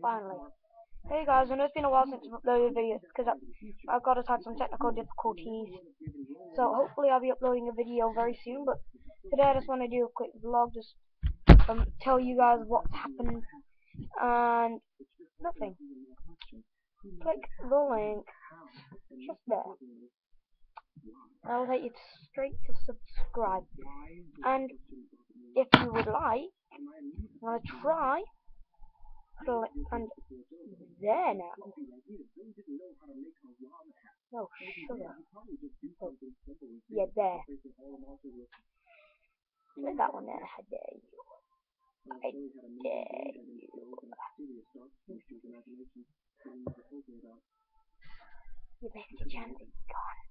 finally. Hey guys, I know it's been a while since I've uploaded videos because I've got us had some technical difficulties. So hopefully I'll be uploading a video very soon. But today I just want to do a quick vlog, just um, tell you guys what's happened and nothing. Click the link just there. I'll take you straight to subscribe. And if you would like, gonna try and there now. No, sugar. Oh, yeah, there. Put that one there. I dare you. I dare you. Your best chance is gone.